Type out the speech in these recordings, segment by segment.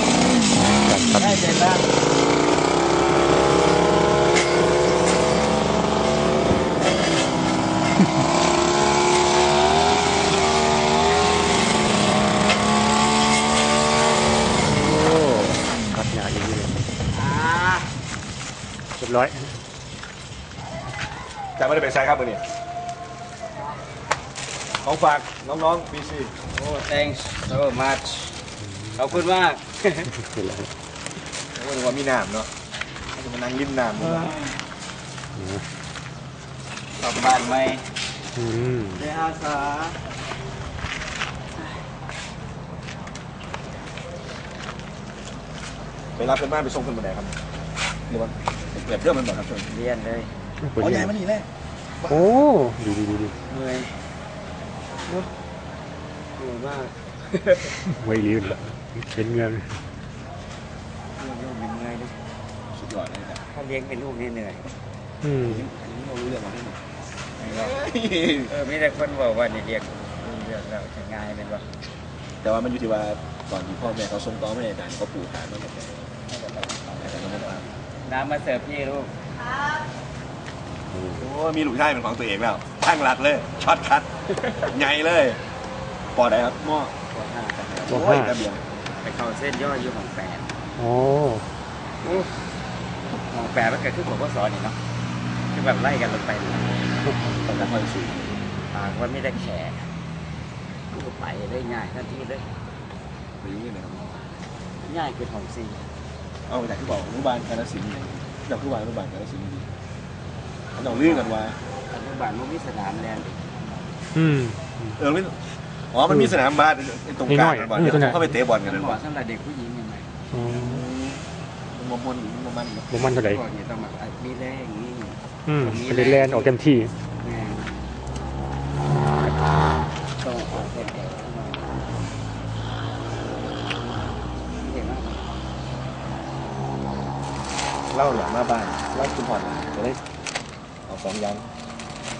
อแป๊บหนึ่งครับได้เสร็จแล้วโอ้กัดยาอย่างนี้เลยอ่าเรียบร้อยจะไม่ได้ไปใช้ครับมือนี้ของฝากน้องๆบีซีโอ้ thanks so much ขอบคุณมากเห็นแล้ว โอ้ยว่ามีน้ำเนาะเขาจะมานั่งริมน้ำเนอะกลับบ้านไหมอืมเดี๋ยวอาสาไปรับเพื่อนบ้านไปส่งเพื่อนมาไหนครับหรือว่าเปรียบเทียบมันบ่ครับเพื่อนเรียนเลยอ๋อใหญ่มานี่แหละโอ้ดีดีดีดีเหนื่อยเนอะเหนื่อยมากไว้ลิ้นละ เป็นเงินเลี้ยงลูกเป็นเหนื่อยดิสุดยอดเลยนะถ้าเลี้ยงเป็นลูกนี่เหนื่อยอืมอันนี้เรารู้เรื่องมาให้หมดเออมีแต่คนบอกว่านี่เรียกเรียกเราจะง่ายเป็นว่าแต่ว่ามันอยู่ที่ว่าตอนที่พ่อแม่เขาส่งต่อไม่ได้การเขาปลูกฐานมาหมดเลยแต่ก็ไม่ได้น้ำมาเสิร์ฟพี่ลูกโอ้มีลูกชายเป็นของตัวเองแล้วตั้งหลักเลยช็อตคัดใหญ่เลยปอดอะไรครับหม้อตัวห้ากันตัวโอ้ยห้าระเบียงไป เข้าเส้นย่อยอยู่ของแปดโอ้ของแปดมันเกิดขึ้นผมก็สอนนี่เนาะคือแบบไล่กันลงไปเลยตอนนั้นมันสูงปากว่าไม่ได้แขกก็ไปได้ง่ายทันทีเลยหรือยังไงครับง่ายคือของซีเอาแต่ที่บอกอนุบาลกาลสินธุ์เนี่ยเด็กอนุบาลอนุบาลกาลสินธุ์ดีเขาต้องลื่นกันว่าอนุบาลมันมีสนามแลนด์อืมเออไม่ อ๋อ มันมีสนามบาสตรงกลางกันบอลนี่หน่อยนี่ตัวไหนเขาไปเตะบอลกันมันั่นนเหบอมาะลสำหรับเด็กผู้หญิงยังไงอ๋อมันมันมันมันบ่มันเท่าไหร่ก่อนนี่ต้องแบบมีแรงนี่อืมไปเล่นออกเต็มที่แรงต้องออกเป็นแดดหน่อยเก่งมากเล่าหลังมาบ้านเล่าคุณผ่อนจะได้เอาสองยัน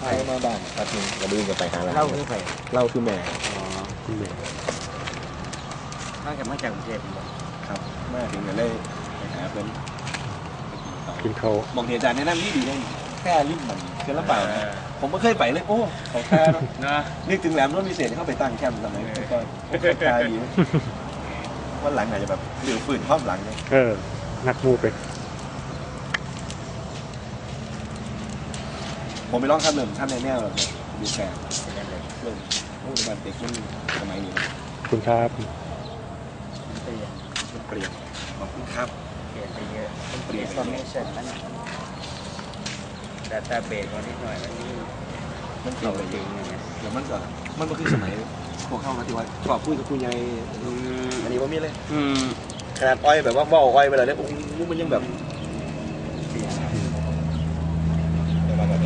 เล่ามาบ้านแป๊บนึงกระดือจะไปหาอะไรเล่าคือไปเล่าคือแม่อ๋อคุณแม่ถ้าจะมาจากกรุงเทพบอกครับแม่ถึงจะได้ไปหาเพื่อนกินเขาบอกเหตุการณ์แนะนำนี่ดีได้แค่ริมมันเกินละเปล่าผมไม่เคยไปเลยโอ้ขอแค่นะนึกถึงแหลมรุ่นพิเศษเข้าไปตั้งแคมป์สมัยก่อนคาดีวันหลังอาจจะแบบหรือฝืนครอบหลังเนี่ยเออนักมูไป ผมไปร้องข้ามเริ่มข้ามในแนวแบบดูแฟนเริ่มโอ้ยบันเด็กมันสมัยนี้คุณครับเปลี่ยนมันเปลี่ยนขอบคุณครับเปลี่ยนไปเยอะมันเปลี่ยน information มันดัตต้าเบสมันนิดหน่อยมันนี่มันเปลี่เอายนไปจเยริงอะอย่างเงี้ยแล้วมันก็มันก็คือสมัยพวกเข้ามาที่ว่าชอบคุยกับคุณยายอืมอันนี้ว่ามีเลยอืมขนาดอ้อยแบบว่าเบ้าอ้อยไปเลยเนี่ยโอ้โหมันยังแบบ เปลี่ยน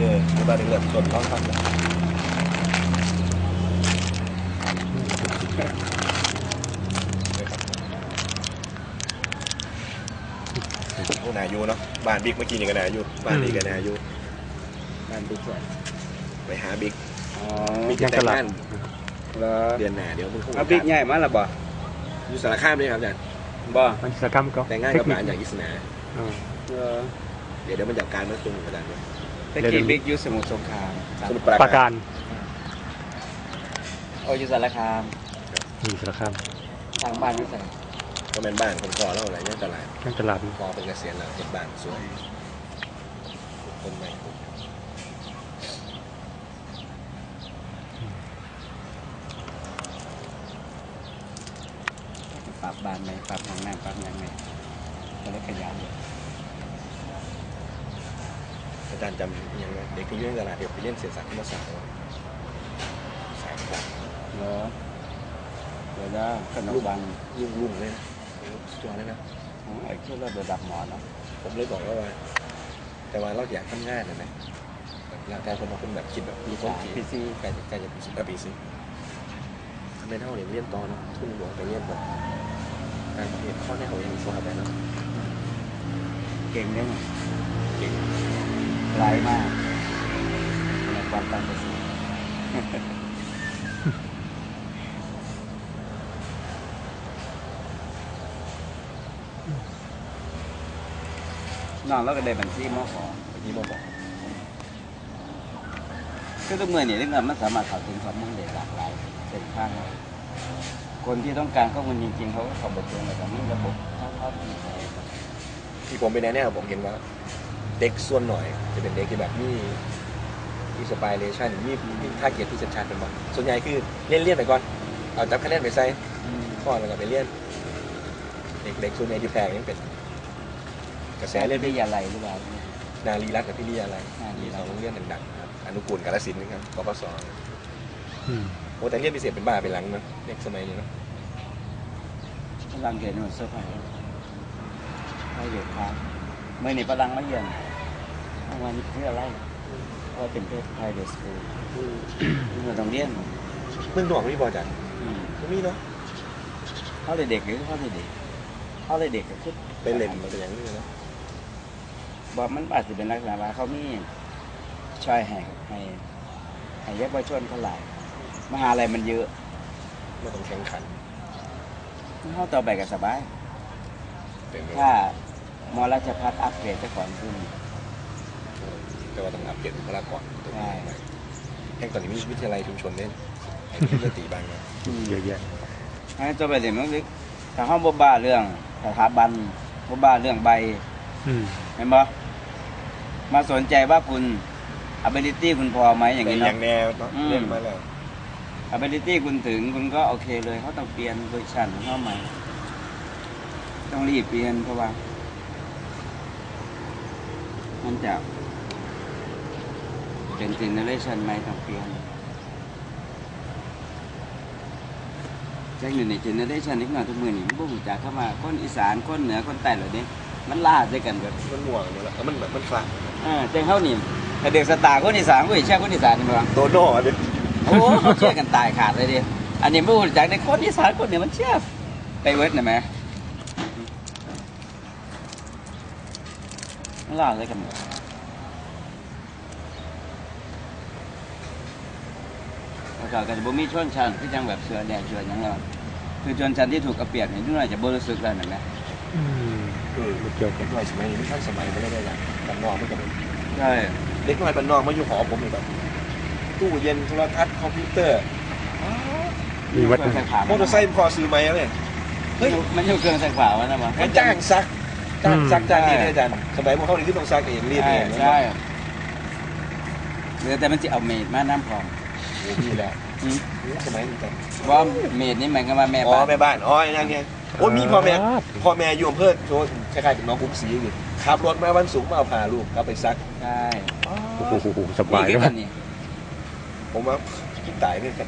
แต่ว่าแบบเออในบ้านเริ่มต้นร้องฟังแบบโอ้นายูเนาะ บ้านบิ๊กเมื่อกี้นี่ก็นายูบ้านนี้ก็นายูมันดีกว่าไปหาบิ๊ก อ๋อบิ๊กจะแต่งงานเหรอเดือนหน้าเดี๋ยวมึงคงเอาบิ๊กใหญ่มาละบ่อยู่สารคามด้วยครับอาจารย์บ่มันจะทำก็แต่งงานกับหลานจากอิสนาเออเออเดี๋ยวเดี๋ยวมันจัดการมันตรงอาจารย์เนี่ย ตะกี้บิ๊กอยู่สมุทรสงครามสมุทรปราการโอ้อยู่สารคามอยู่สารคามทางบ้านอยู่สารก็เป็นบ้านคนพ่อแล้วอะไรเนี่ยตลาดนั่งตลาดพ่อเป็นเกษียณแล้วเห็นบ้านสวยคนใหม่ปรับบ้านไหมปรับทางน้ำปรับยังไงก็เลยขยัน อาจารย์จำยังไงเด็กที่อยู่ในตลาดเดี๋ยวไปเรียนเศรษฐศาสตร์ธรรมศาสตร์ว่าสายแบบเหรอเดี๋ยวนะขนมบังรุ่งรุ่งเลยนะสุดยอดเลยนะไอ้ที่เราระดับหมอเนาะผมเลยบอกว่าว่า แต่ว่าเราอยากทำงานนะนะแบบร่างกายคนบางคนแบบคิดแบบมีคนจีพีซีใกล้จะใกล้จะปีสิบปีสิทำไมเท่าเนี่ยเรียนต่อเนาะทุนหลวงไปเรียนแบบการประเทศข้อแน่เขายังสวาไปเนาะเก่งได้ไหมเก่ง ร้ายมากในความตั้งใจน้องแล้วก็ได้บัญชีมอขอบัญชีมอขอคือตัวเมื่อนี่ยเรื่องมันสามารถเข้าถึงความมุ่งเด็ดหลากหลายเป็นข้างคนที่ต้องการข้อมูลจริงๆเขาก็ขอบทเรียนแต่ไม่ระบบเขาเขที่ผมไปแนแนี่ยผมเห็นว่า เด็กส่วนหน่อย จะเป็นเด็กที่แบบมีมีสปายเลชันมีมีท่าเกียรติที่ชัดๆเป็นบ้างส่วนใหญ่คือเล่นเลี่ยนไปก่อน เอาจับคะแนนไปใส่ข้อแล้วก็ไปเลี่ยน เด็กๆส่วนใหญ่ที่แพงยังเป็น กระแสแต่เล่เล่นนวิทยาลัยหรือเปล่า นารีรัตน์กับพี่ลีอะไรนารีมีรัสตน์องโรงเรียนดังๆครับอนุกูลกาลสินธุ์นะครับกปศอืมโอ้แต่เรียนพิเศษเป็นบ้าเป็นหลังเนอะเด็กสมัยนี้เนาะพลังเกียรติหน่วยเสื้อผ้าให้เด็กครับเมื่อนี่พลังมาเยือนเมื่อวานนี้เพื่ออะไรเพราะเป็นเพศไทยเดสคูลมันต้องเรียนเมืองหนวกนี่บอจันอืมตรงนี้เนาะเขาเลยเด็กหรือเขาเลยเด็กเขาเลยเด็กก็คือเป็นเล่นมาเป็นอย่างนี้เนาะบอกมันอาจจะเป็นลักษณะว่าเขามีช่อยแห่งให้ให้เยาวชนเขาหลายมหาลัยมันเยอะไม่ต้องแข่งขันเขาต่อไปก็สบายเป็นถ้ามอราชพัฒอัปเกรดไปก่อนขึ้น แต่ว่าต้องอัปเดตบุคลากรใช่แห่งตอนนี้มีวิทยาลัยชุมชนเล่นให้มีเลือตีบ้างนะเยอะแยะให้ตัวไปเดี๋ยวมันลึกถ้าเขาบ่บ้าเรื่องสถาบันบ่บ้าเรื่องใบอืมเห็นบ่มาสนใจว่าคุณ ability คุณพอไหมอย่างแต่นี้อเนาะย่างแนวเนาะอืมเรียนมาแล้ว ability คุณถึงคุณก็โอเคเลยเขาต้องเปลี่ยนเวอร์ชันของเขาใหม่ ต้องรีบเปลี่ยนเพราะว่ามันจะ เป็นเจเนอเรชันใหม่ต้องเปลี่ยนจังอยู่ในเจเนอเรชันนี้มาทุกมือนี่มันบ่หูจักเข้ามาคนอีสานคนเหนือคนใต้เหล่านี้มันล่าด้วยกันเบิดมันม่วงหมดแล้วแล้วมันแบบมันคลาดอ่าจังเข้านี่ถ้าเด็กสตาร์คนอีสานก็อีกแช่คนอีสานนี่บ่โตโน่อะดิโอ้เขาเชื่อกันตายขาดเลยดิอันนี้ไม่รู้จักในคนอีสานคนเนี่ยมันเชื่อไปเวิร์ดนะแม่มันล่าอะไรกันหมด แล้วก็ก็จะบ่มีชนชั้นที่จังแบบเสือแดงเสือหยังเนาะคือชนชั้นที่ถูกกระเปียดนี่ทุกหน่อยจะบ่รู้สึกแล้วนะแม่อืมเออไม่เกี่ยวเด็กับกน้อยสมัยนี้ไม่ทันสมัยไม่ได้ได้อย่างบ้านนอกไม่กับใช่เด็กน้อยบ้านนอกมาอยู่หอผมนี่แบบตู้เย็นโทรทัศน์คอมพิวเตอร์มีวัดเครื่องใส่ขามอเตอร์ไซค์พอซื้อไหมอะเนี่ยเฮ้ยมันอยู่เครื่องใส่ขาวะนะมั้งมันจ้างซักจ้างซักจ้างนี่ได้อาจารย์สมัยพวกเขานี่ที่ต้องซักเองรีดใช่เองใช่เหลือแต่มันจะเอาเมดมาน้ำพร้อมโอ้โห นี่แหละอืมสมัยนี้จังว่าเมดนี่หมายความว่าแม่อ๋อบ้านแม่บ้านอ๋อไอ้นั่นไงโอ้ยมีพ่อแม่พ่อแม่อยู่อำเภอโชว์คล้ายๆกับน้องกุ้งสีอยู่ขับรถมาวันสูงมาเอาพาลูกกลับไปซักใช่โอ้โหสบายนี่ด้วคืยอกันนี่ผมว่าคิดตายด้วยกัน